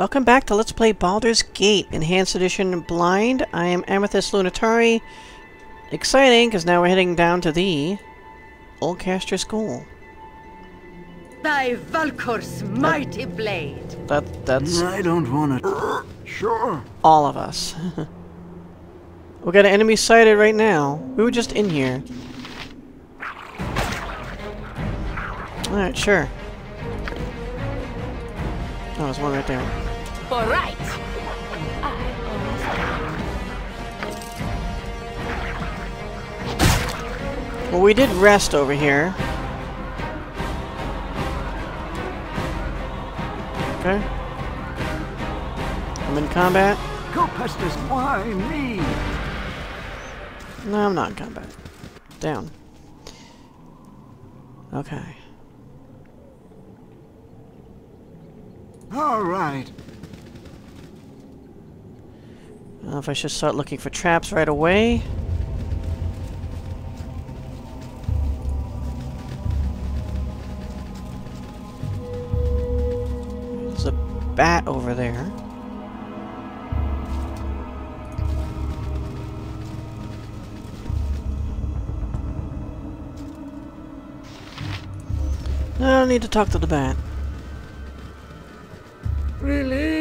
Welcome back to Let's Play Baldur's Gate, Enhanced Edition Blind. I am Amethyst Lunitari. Exciting, because now we're heading down to the Ulcaster School. Thy Valkor's mighty blade. That That's I don't want to. Sure. all of us. we got an enemy sighted right now. We were just in here. Alright, sure. Oh, there's one right there. All right. Well, we did rest over here. Okay. I'm in combat. Go, Pestis. Why me? No, I'm not in combat. Down. Okay. All right. Know if I should start looking for traps right away. There's a bat over there. I don't need to talk to the bat. Release!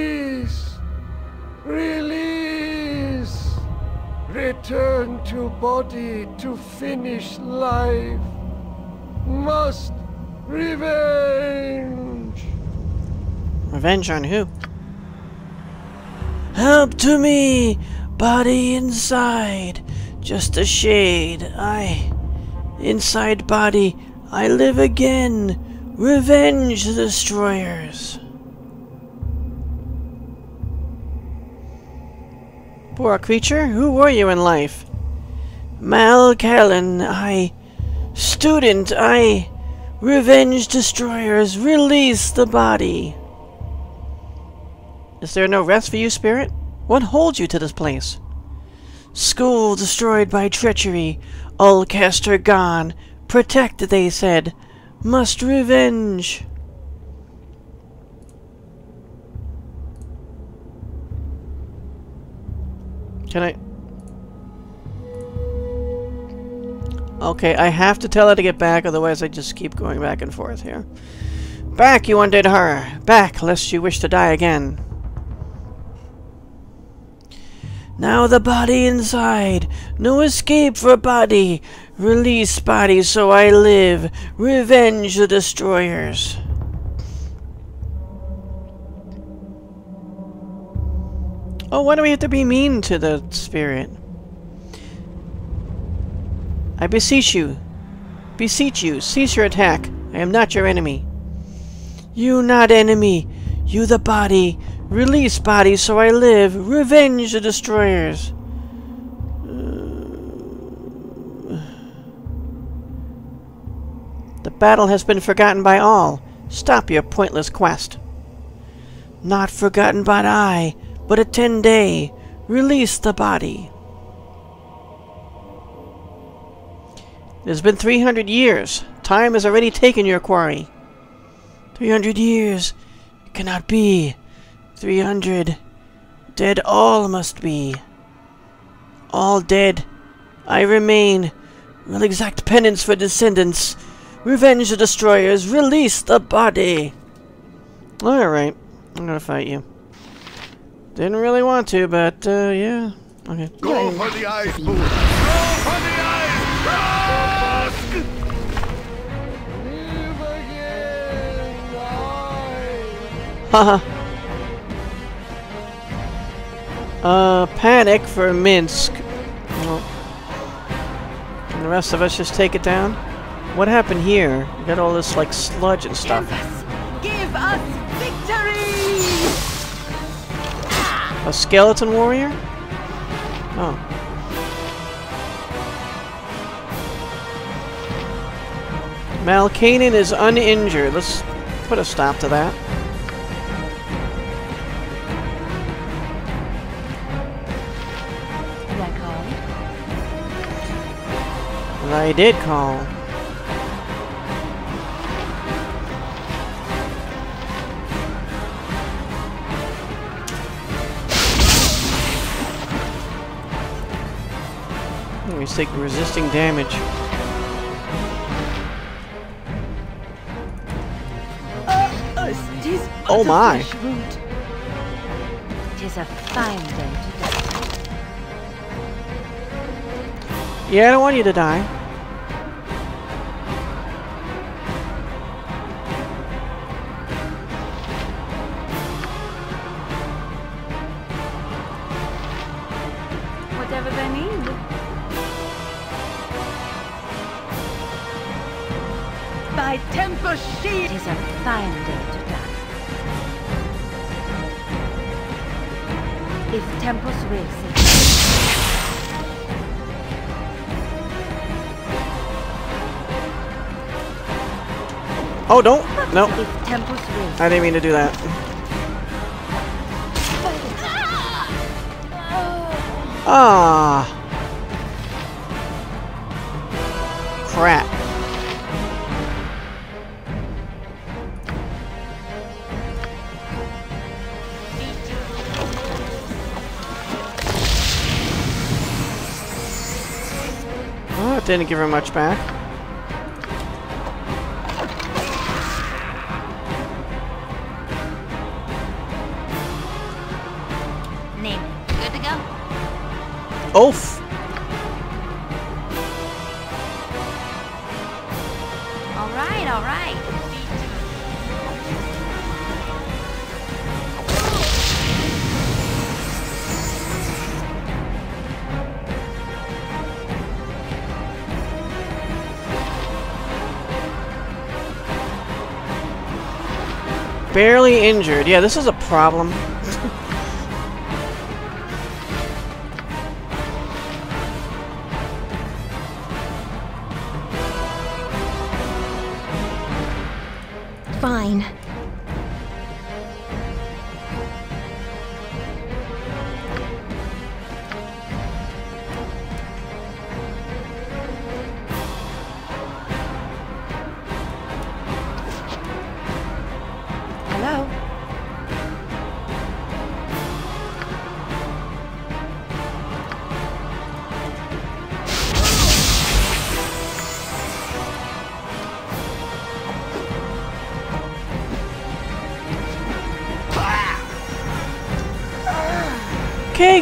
Return to body to finish life. Must revenge! Revenge on who? Help to me! Body inside! Just a shade. I. Inside body, I live again! Revenge destroyers! Poor creature, who were you in life? Mal-Kalen, I. Student, I. Revenge destroyers, release the body! Is there no rest for you, spirit? What holds you to this place? School destroyed by treachery, Ulcaster gone, protect, they said, must revenge. Can I... Okay, I have to tell her to get back, otherwise I just keep going back and forth here. Back, you undead horror! Back, lest you wish to die again. Now the body inside. No escape for body. Release body so I live. Revenge the destroyers. Oh, why do we have to be mean to the spirit? I beseech you. Beseech you, cease your attack. I am not your enemy. You not enemy. You the body. Release body so I live. Revenge the destroyers. Uh. The battle has been forgotten by all. Stop your pointless quest. Not forgotten by I, but a ten day. Release the body. It has been 300 years. Time has already taken your quarry. 300 years. It cannot be. 300. Dead all must be. All dead. I remain. Will exact penance for descendants. Revenge the destroyers. Release the body. Alright. I'm gonna fight you. Didn't really want to, but, uh, yeah. Okay. Go for the ice! Go for the ice! Haha. uh, panic for Minsc. Well, can the rest of us just take it down? What happened here? We got all this, like, sludge and stuff. Give us give us victory! A skeleton warrior? Oh. Mal-Kalen is uninjured. Let's put a stop to that. They did call. We take resisting damage. Oh, oh my! Tis a fine day to die. Yeah, I don't want you to die. Tempus shield. A fine day to die. If Tempus it. Oh, don't! No, wills I didn't mean to do that. Ah. Crap. Didn't give her much back. Name. Good to go? Oof! Barely injured. Yeah, this is a problem. Fine.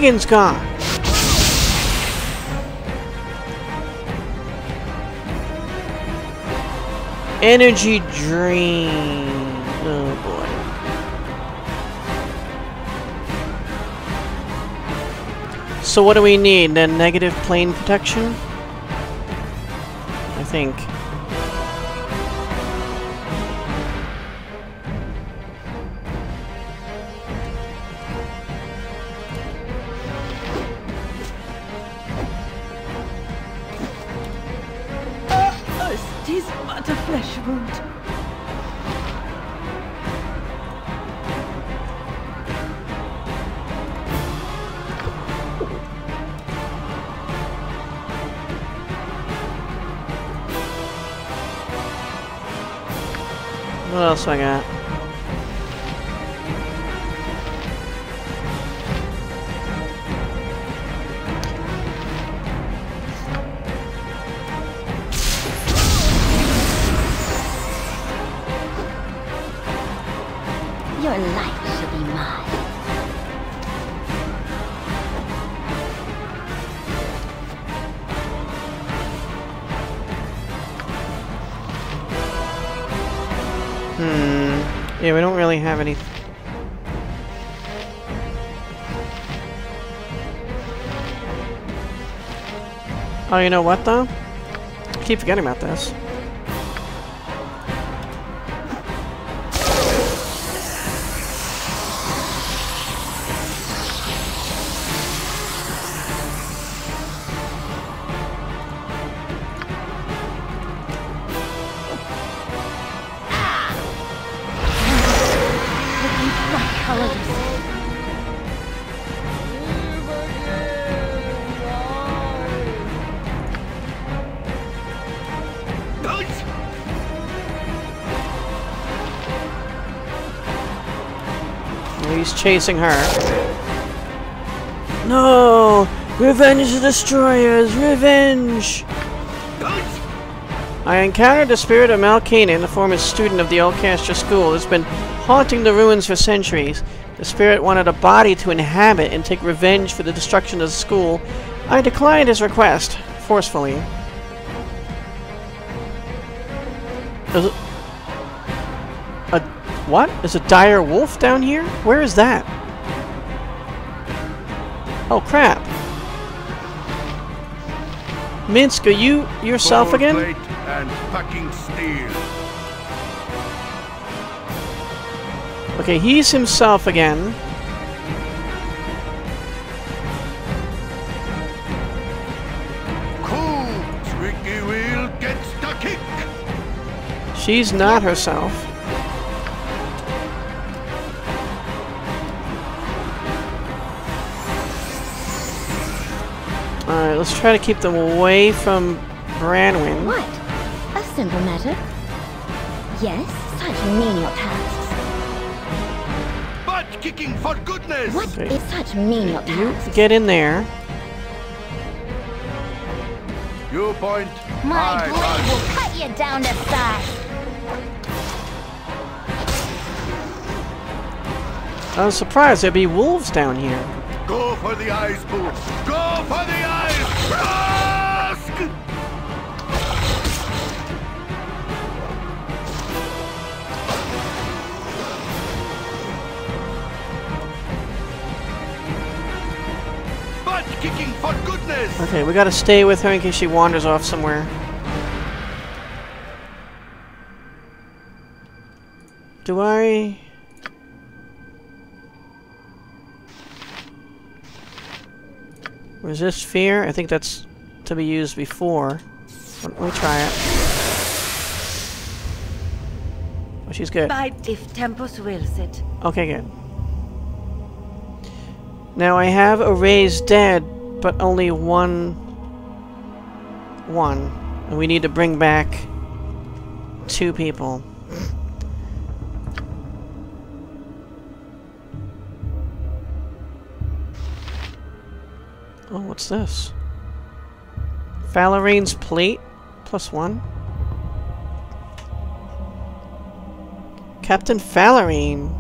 Kagain's gone. Energy drain. Oh boy. So what do we need? Then negative plane protection? I think. What else Oh, you know what though? I keep forgetting about this. Chasing her. No! Revenge the destroyers! Revenge! I encountered the spirit of Mal-Kalen, a former student of the Ulcaster school. It's been haunting the ruins for centuries. The spirit wanted a body to inhabit and take revenge for the destruction of the school. I declined his request, forcefully. Is it... A... What? Is a dire wolf down here? Where is that? Oh, crap. Minsc, are you yourself Gold again? and fucking steel. Okay, he's himself again. Cool. Squeaky wheel gets the kick. She's not herself. Alright, let's try to keep them away from Branwen. What? A simple matter? Yes, such menial tasks. Butt kicking for goodness. What Okay. is such menial You tasks? get in there. You point. My blade punch. will cut you down to size. I was surprised there'd be wolves down here. Go for the eyes, boo. Go for the eyes. Rask! Butt kicking for goodness. Okay, we gotta stay with her in case she wanders off somewhere. Do I... Resist fear? I think that's to be used before. Let me try it. Oh, she's good. Bite if Tempus wills it. Okay, good. Now I have a raised dead, but only one. One. And we need to bring back two people. Oh, what's this? Valerine's plate? Plus one? Captain Falarine.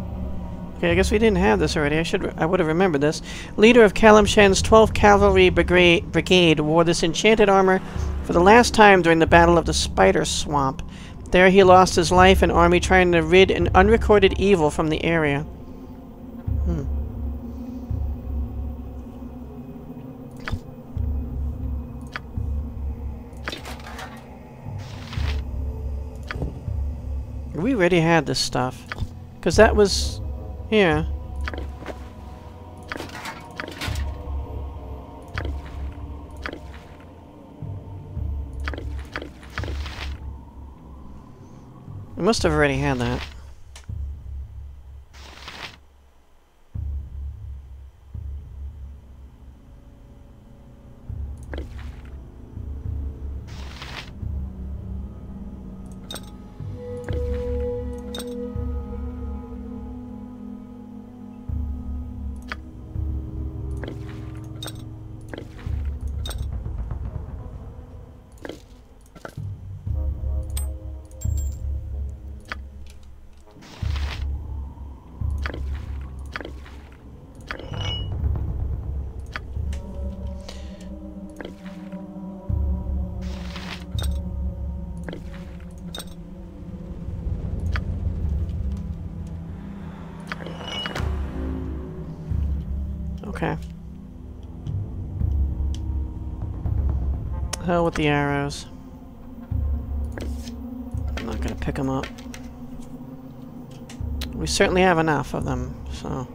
Okay, I guess we didn't have this already. I should I would have remembered this. Leader of Calimshan's 12th Cavalry Brigade, Brigade wore this enchanted armor for the last time during the Battle of the Spider Swamp. There he lost his life and army trying to rid an unrecorded evil from the area. We already had this stuff. Because that was... Yeah. We must have already had that. Okay. Hell with the arrows. I'm not gonna pick them up. We certainly have enough of them, so...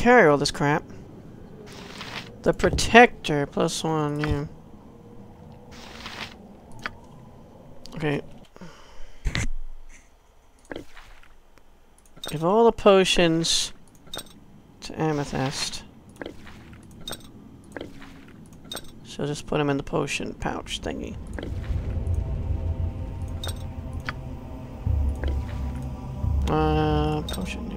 carry all this crap. The Protector, plus one, yeah. Okay. Give all the potions to Amethyst. So just put them in the potion pouch thingy. Uh, potion,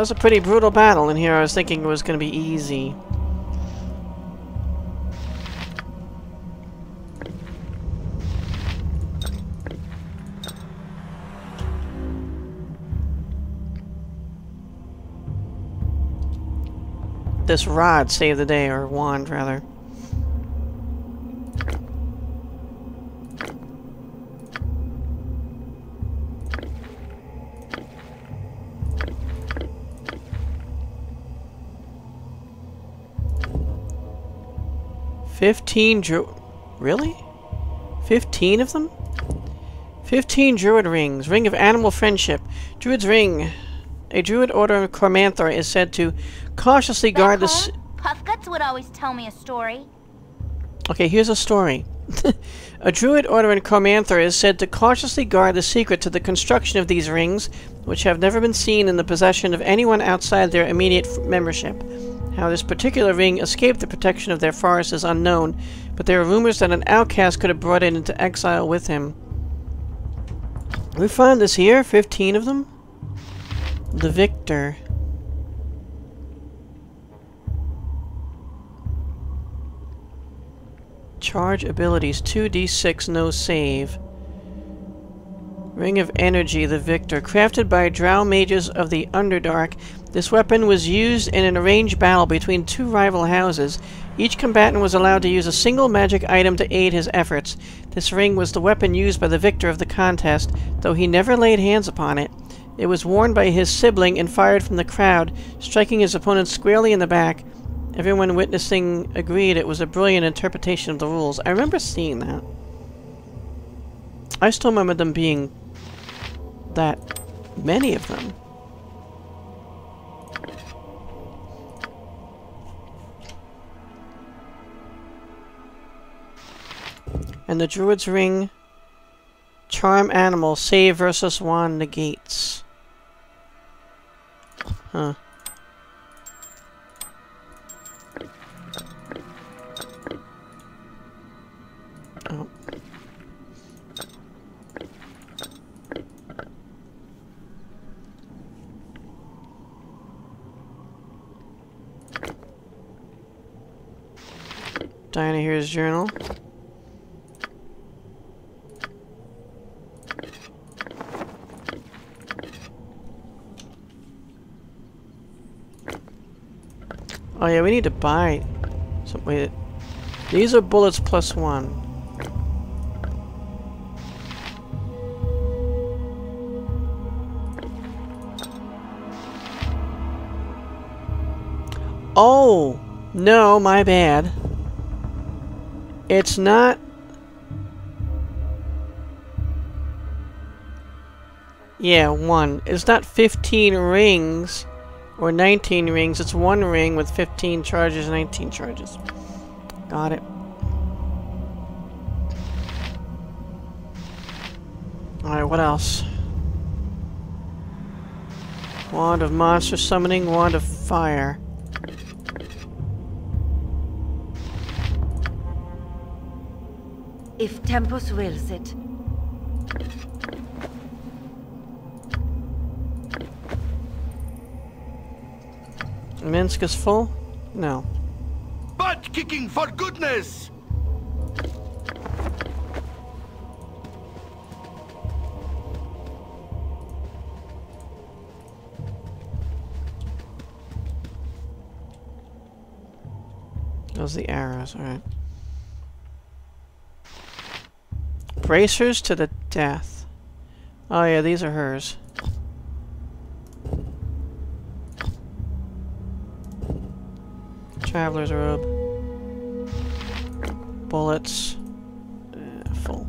was a pretty brutal battle in here. I was thinking it was going to be easy. This rod saved the day, or wand, rather. Fifteen dru- Really? Fifteen of them? Fifteen druid rings. Ring of animal friendship. Druid's ring. A druid order of Cormanthor is said to cautiously guard the... Back s- home, Puffguts would always tell me a story. Okay, here's a story. a druid order in Cormanthor is said to cautiously guard the secret to the construction of these rings, which have never been seen in the possession of anyone outside their immediate f- membership. How this particular ring escaped the protection of their forest is unknown, but there are rumors that an outcast could have brought it into exile with him. We find this here, 15 of them? The Victor. Charge abilities 2d6 no save. Ring of Energy, the Victor. Crafted by Drow mages of the Underdark, this weapon was used in an arranged battle between two rival houses. Each combatant was allowed to use a single magic item to aid his efforts. This ring was the weapon used by the victor of the contest, though he never laid hands upon it. It was worn by his sibling and fired from the crowd, striking his opponent squarely in the back. Everyone witnessing agreed it was a brilliant interpretation of the rules. I remember seeing that. I still remember them being that many of them. And the Druid's Ring Charm Animal Save versus Wand negates. Huh. Oh. Dynaheir's journal. Oh yeah, we need to buy some wait. These are bullets plus one. Oh! No, my bad. It's not... Yeah, one. It's not 15 rings or 19 rings. It's one ring with 15 charges, 19 charges. Got it. Alright, what else? Wand of monster summoning, wand of fire. If Tempus wills it. Minsc is full? No. Butt kicking for goodness! Those are the arrows, alright. Bracers to the death. Oh yeah, these are hers. Traveler's robe. Bullets. Uh, full.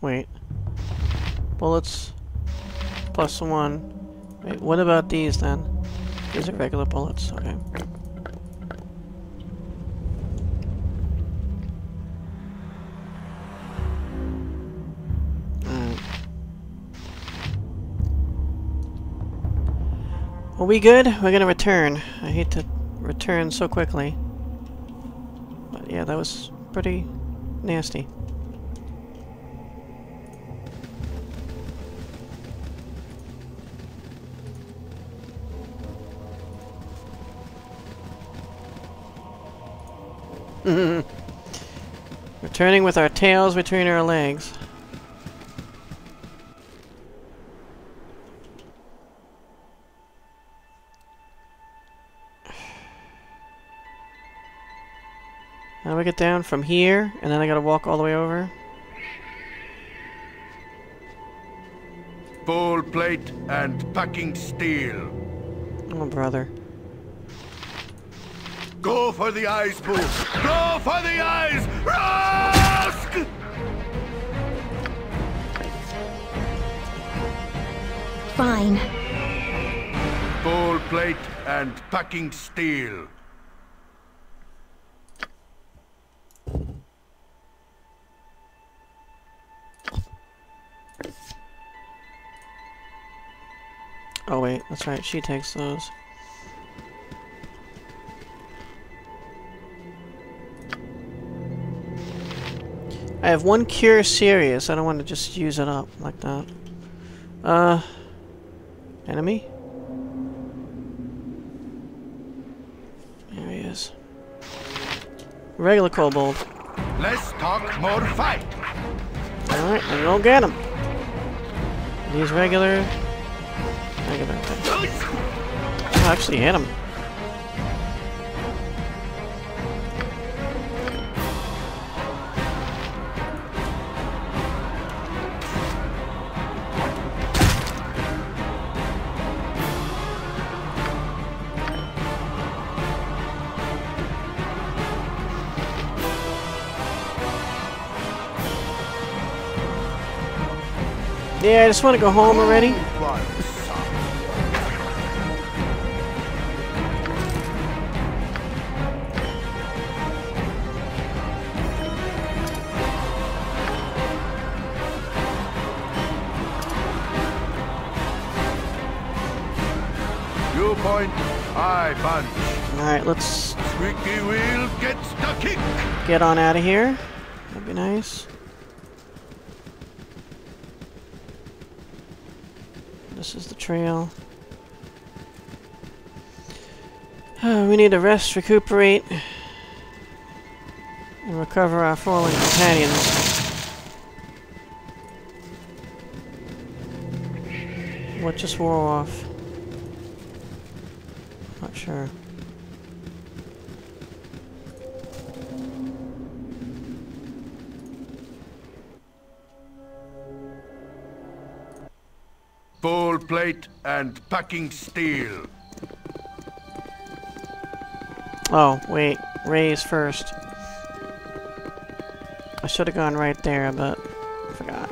Wait. Bullets plus one. Wait, what about these then? These are regular bullets, okay. Are we good? We're gonna return. I hate to return so quickly. But yeah, that was pretty nasty. Returning with our tails between our legs. Now we get down from here, and then I gotta walk all the way over. Full plate and packing steel. Oh, brother. Go for the eyes, Boo! Go for the eyes! Rask! Fine. Full plate and packing steel. Oh wait, that's right, she takes those. I have one cure serious, I don't want to just use it up like that. Uh... Enemy? There he is. Regular kobold. Let's talk, more fight. Alright, then go get him. These regular... Regular. Oh, actually hit him. Yeah, I just want to go home already. Get on out of here. That'd be nice. This is the trail. Uh, we need to rest, recuperate, and recover our fallen companions. What just wore off? Not sure. Plate and packing steel. Oh, wait. Raise first. I should have gone right there, but I forgot.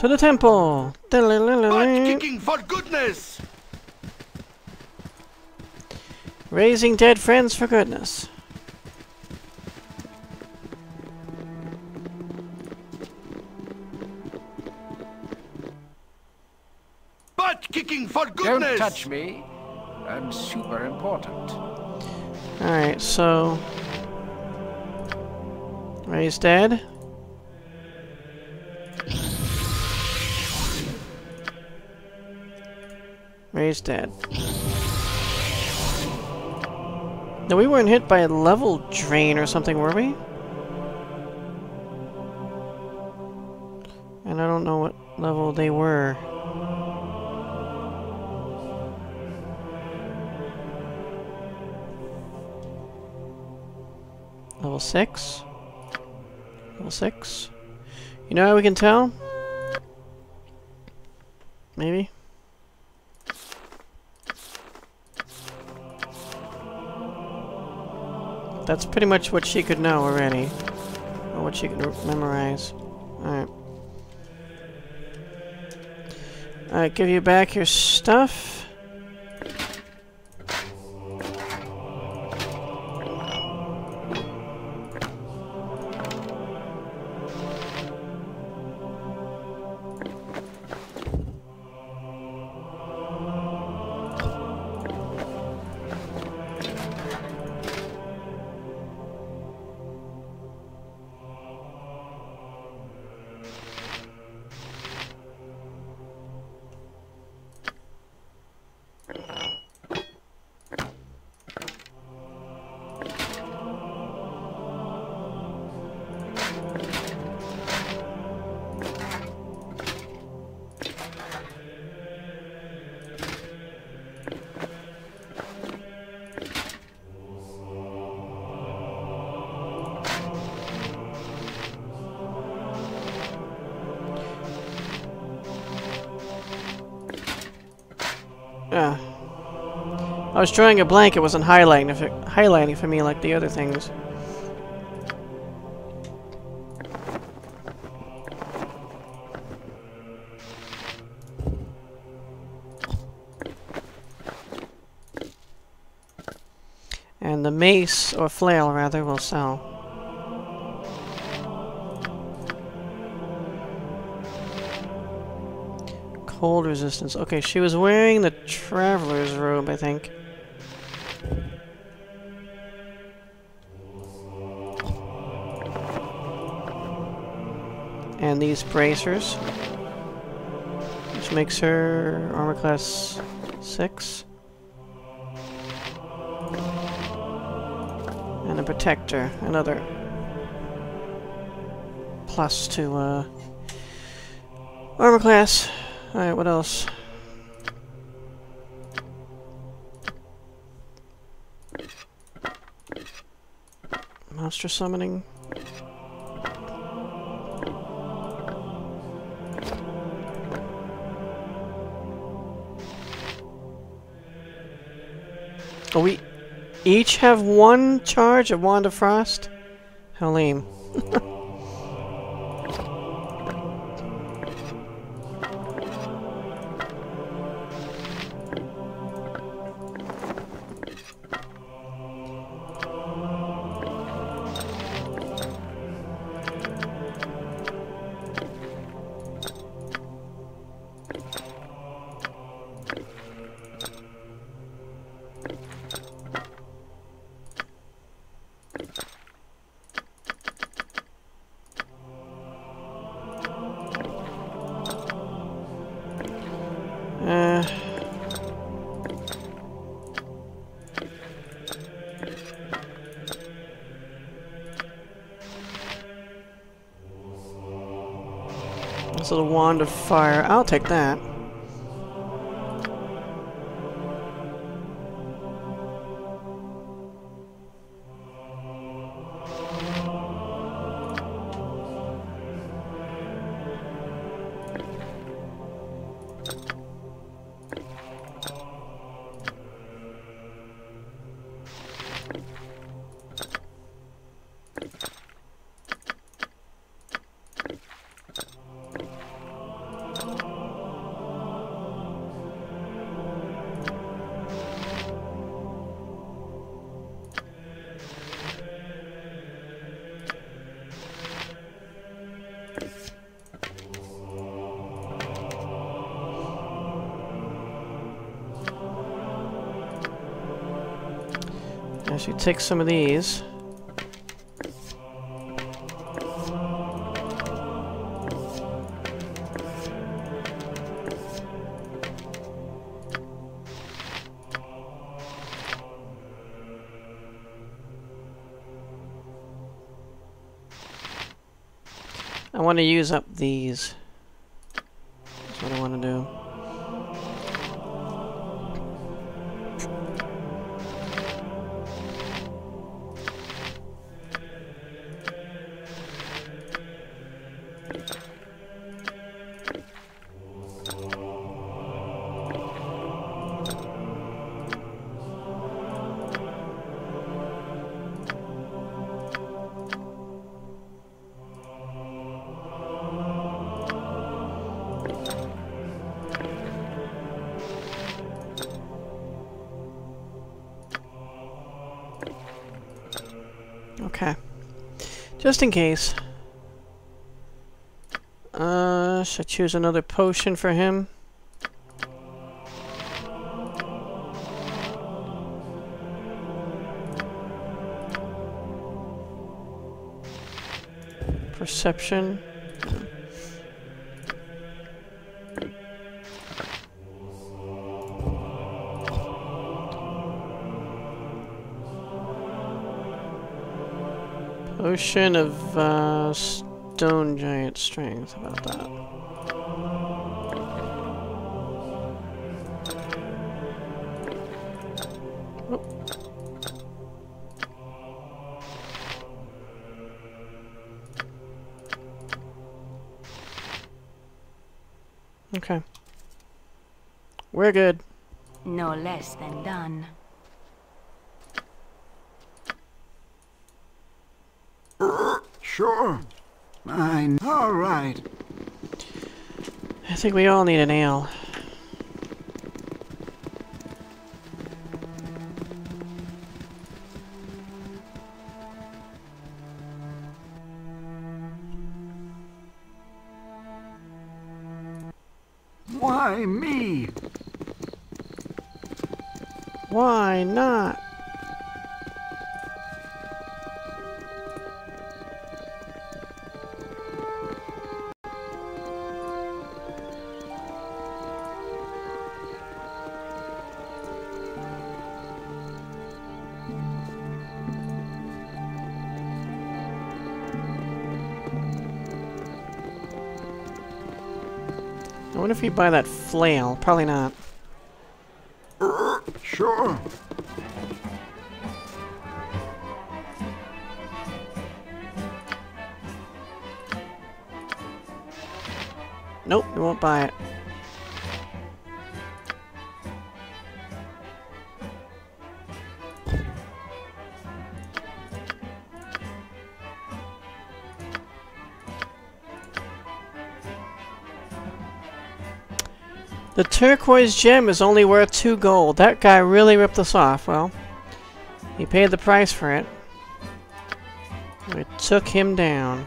To the temple! Butt kicking for goodness! Raising dead friends for goodness. Don't touch me. I'm super important. Alright, so... Raise dead. Ray's dead. Now we weren't hit by a level drain or something, were we? And I don't know what level they were. Level 6? Level 6? You know how we can tell? Maybe? That's pretty much what she could know already. Or what she could memorize. Alright. Alright, give you back your stuff. I was drawing a blank, it wasn't highlighting, it, highlighting for me like the other things. And the mace, or flail rather, will sell. Cold resistance. Okay, she was wearing the traveler's robe, I think. And these bracers. Which makes her armor class 6. And a protector, another plus to uh, armor class. Alright, what else? Monster summoning. Oh, we each have one charge of Wand of Frost? How lame. little wand of fire. I'll take that. actually take some of these. I want to use up these. Okay. Just in case. Uh, should I choose another potion for him? Perception. Potion of uh, stone giant strength. About that? Okay. We're good. No less than done. Sure. Fine. All right. I think we all need a nail. Why me? Why not? If he'd buy that flail. Probably not. Sure. Nope, he won't buy it. The turquoise gem is only worth two gold. That guy really ripped us off. Well, he paid the price for it. We took him down.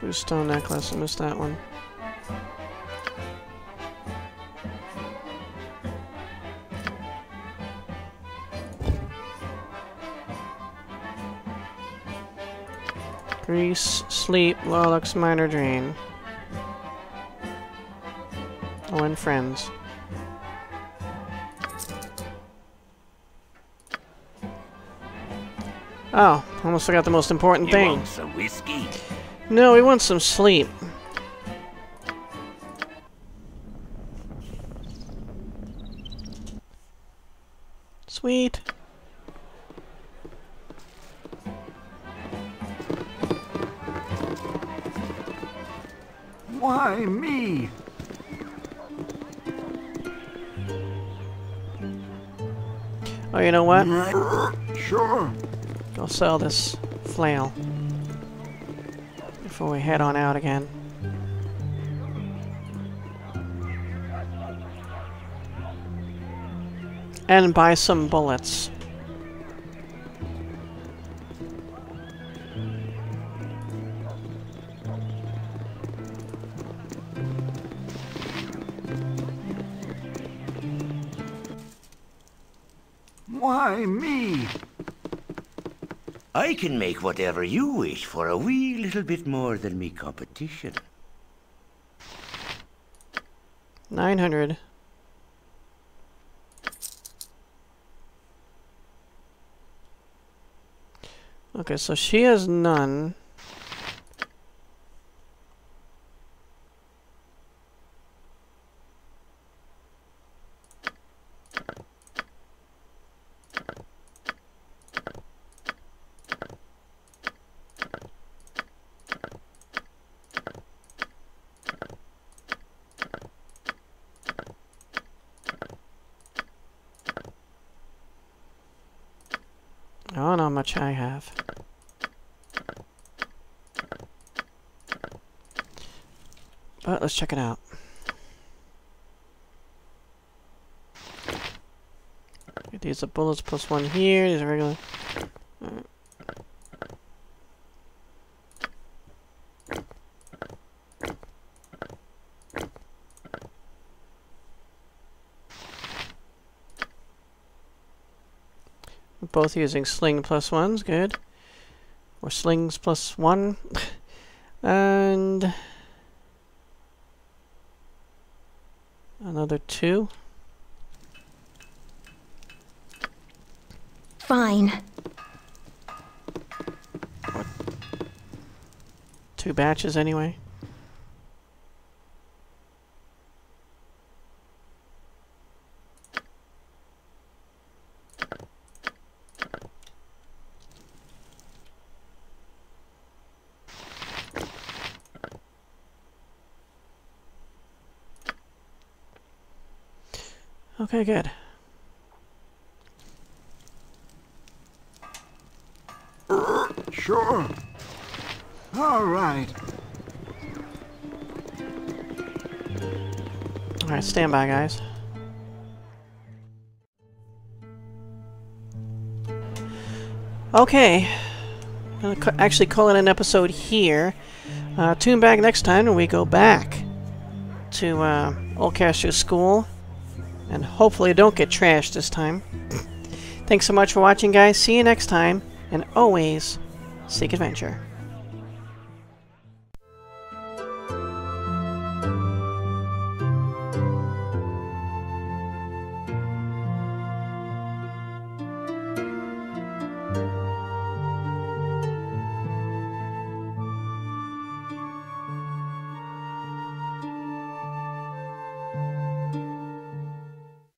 Blue stone necklace. I missed that one. Grease, sleep, Larloch's, minor drain. Oh, and friends. Oh, almost forgot the most important You thing. want some whiskey? No, we want some sleep. Sweet. Why me? Oh, you know what? Sure. I'll sell this flail before we head on out again. And buy some bullets. I can make whatever you wish for a wee little bit more than me competition. 900. Okay, so she has none. Much I have. But let's check it out. These are bullets plus one here. These are regular. Both using sling plus ones, good. Or slings plus one. and another two. Fine. Two batches anyway. Okay, good. Sure. All right. Alright, stand by, guys. Okay. Ca- actually call it an episode here. Uh, tune back next time when we go back to uh, Ulcaster School. And hopefully don't get trashed this time. Thanks so much for watching, guys. See you next time. And always seek adventure.